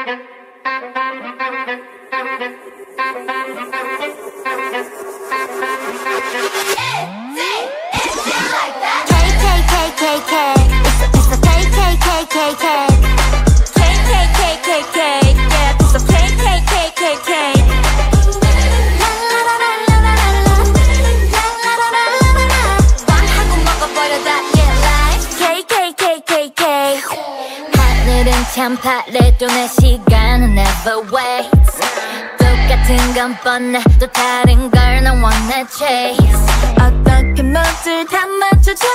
K K K K. 오늘은 참 시간은 never waits. 똑같은 건 뻔해 또 다른 걸 wanna chase. 어떻게 모두 다 맞춰줘.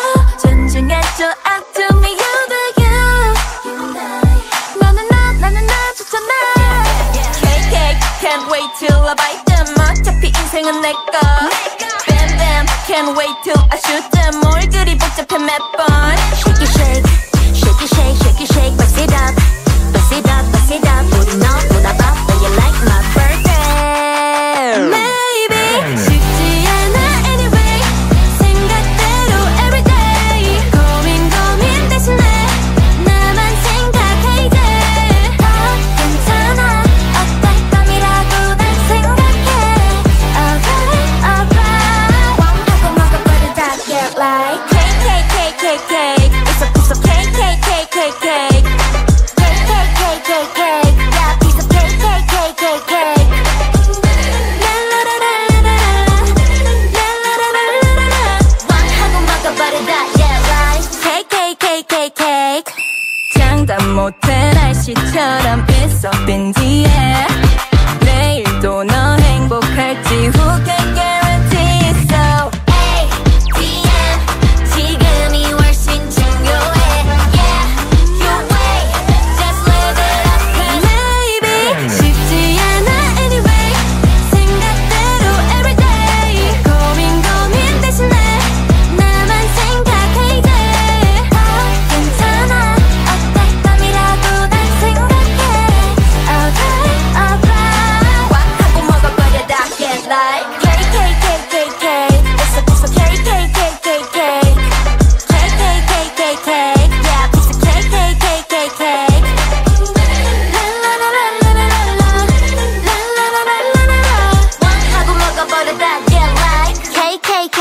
존중해줘. Up to me you the you. 너는 나 나는 나 좋잖아. Cake cake can't wait till I bite them. 어차피 인생은 내꺼 bam bam can't wait till I shoot them. 뭘 그리 복잡해 몇번. 케이크 케이크 케이크 장담 못해 날씨처럼 It's up in the